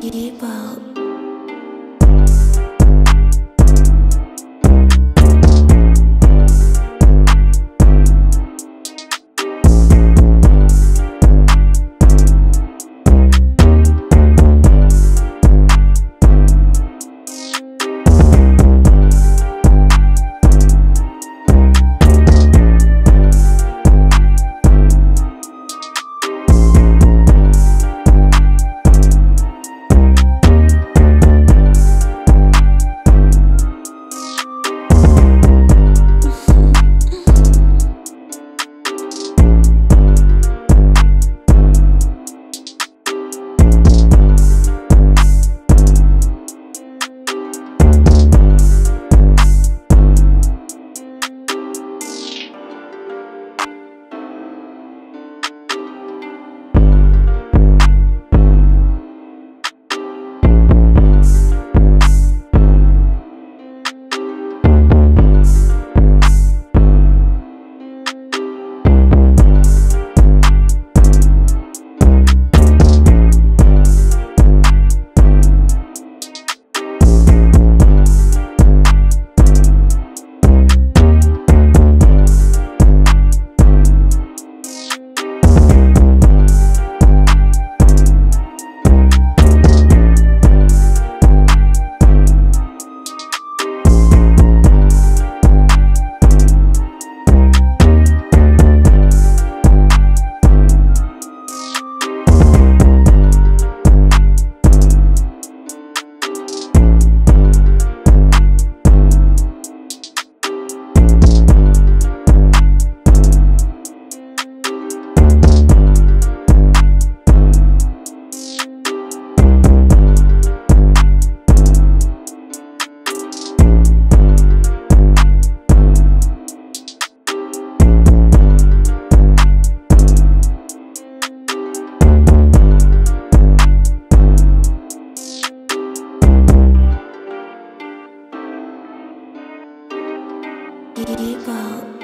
people. Depot.